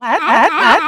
What? What? What?